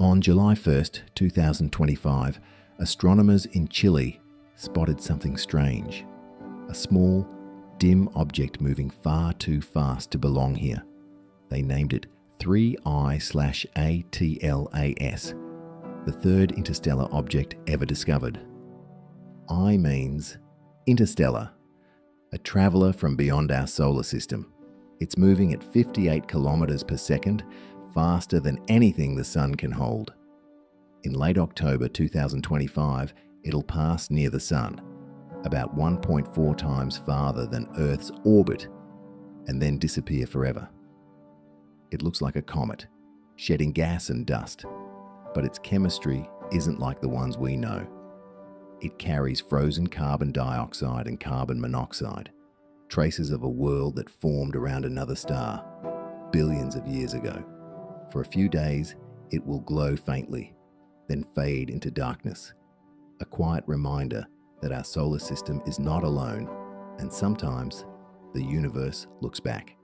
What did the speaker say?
On July 1st, 2025, astronomers in Chile spotted something strange. A small, dim object moving far too fast to belong here. They named it 3I slash ATLAS, the third interstellar object ever discovered. I means interstellar, a traveller from beyond our solar system. It's moving at 58 kilometres per second, faster than anything the Sun can hold. In late October 2025, it'll pass near the Sun, about 1.4 times farther than Earth's orbit, and then disappear forever. It looks like a comet, shedding gas and dust, but its chemistry isn't like the ones we know. It carries frozen carbon dioxide and carbon monoxide, traces of a world that formed around another star billions of years ago. For a few days, it will glow faintly, then fade into darkness, a quiet reminder that our solar system is not alone, and sometimes the universe looks back.